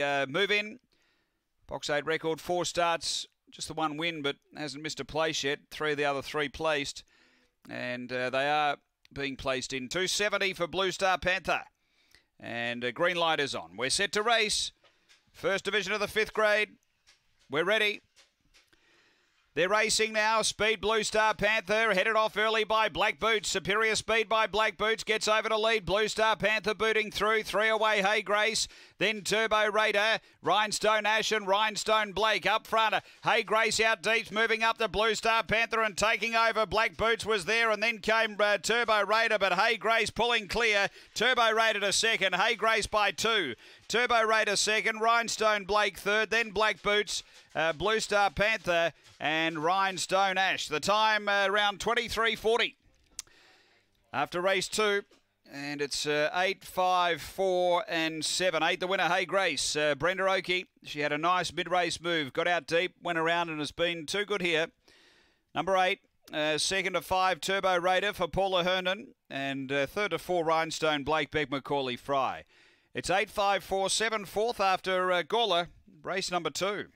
uh, move in. Box 8 record, four starts, just the one win, but hasn't missed a place yet. Three of the other three placed. And uh, they are being placed in 270 for Blue Star Panther. And uh, green light is on. We're set to race. First division of the fifth grade. We're ready. They're racing now. Speed Blue Star Panther headed off early by Black Boots. Superior speed by Black Boots gets over to lead. Blue Star Panther booting through. Three away. Hey Grace. Then Turbo Raider. Rhinestone Ash and Rhinestone Blake up front. Hey Grace out deep, moving up the Blue Star Panther and taking over. Black Boots was there, and then came uh, Turbo Raider, but Hey Grace pulling clear. Turbo Raider to second. Hey Grace by two. Turbo Raider second, Rhinestone Blake third, then Black Boots, uh, Blue Star Panther, and Rhinestone Ash. The time uh, around 23.40 after race two. And it's uh, 8, 5, 4, and 7. 8 the winner, Hey Grace. Uh, Brenda Oakey, she had a nice mid race move, got out deep, went around, and has been too good here. Number 8, uh, second to 5, Turbo Raider for Paula Hernan. And uh, third to 4, Rhinestone Blake Beck Macaulay Fry. It's 8 5 4 7 fourth after uh, Gawler, race number two.